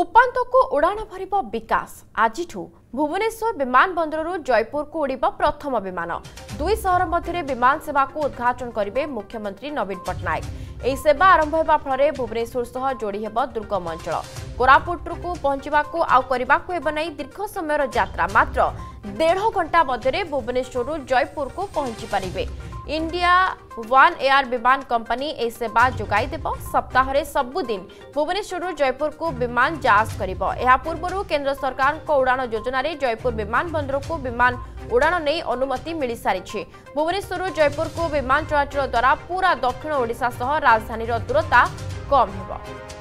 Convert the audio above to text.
ଉପାନ୍ତକୁ ଉଡ଼ାଣ ଭରିବ ବିକାଶ। ଆଜିଠୁ ଭୁବନେଶ୍ୱର ବିମାନ ବନ୍ଦରରୁ ଜୟପୁରକୁ ଉଡ଼ିବ ପ୍ରଥମ ବିମାନ। ଦୁଇ ସହର ମଧ୍ୟରେ ବିମାନ ସେବାକୁ ଉଦ୍ଘାଟନ କରିବେ ମୁଖ୍ୟମନ୍ତ୍ରୀ ନବୀନ ପଟ୍ଟନାୟକ। ଏହି ସେବା ଆରମ୍ଭ ହେବା ଫଳରେ ଭୁବନେଶ୍ୱର ସହ ଯୋଡ଼ି ହେବ ଦୁର୍ଗମ ଅଞ୍ଚଳ। କୋରାପୁଟକୁ ପହଞ୍ଚିବାକୁ ଆଉ କରିବାକୁ ହେବ ନାହିଁ ଦୀର୍ଘ ସମୟର ଯାତ୍ରା। ମାତ୍ର ଦେଢ଼ ଘଣ୍ଟା ମଧ୍ୟରେ ଭୁବନେଶ୍ୱରରୁ ଜୟପୁରକୁ ପହଞ୍ଚି ପାରିବେ। ଇଣ୍ଡିଆ ୱାନ୍ ଏୟାର ବିମାନ କମ୍ପାନୀ ଏହି ସେବା ଯୋଗାଇ ଦେବ ସପ୍ତାହରେ ସବୁଦିନ ଭୁବନେଶ୍ୱରରୁ ଜୟପୁରକୁ ବିମାନ ଯାଞ୍ଚ କରିବ ଏହା ପୂର୍ବରୁ କେନ୍ଦ୍ର ସରକାରଙ୍କ ଉଡ଼ାଣ ଯୋଜନାରେ ଜୟପୁର ବିମାନ ବନ୍ଦରକୁ ବିମାନ ଉଡ଼ାଣ ନେଇ ଅନୁମତି ମିଳିସାରିଛି ଭୁବନେଶ୍ୱରରୁ ଜୟପୁରକୁ ବିମାନ ଚଳାଚଳ ଦ୍ୱାରା ପୁରା ଦକ୍ଷିଣ ଓଡ଼ିଶା ସହ ରାଜଧାନୀର ଦୂରତା କମ୍ ହେବ